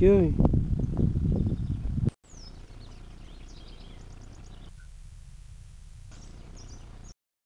Yun.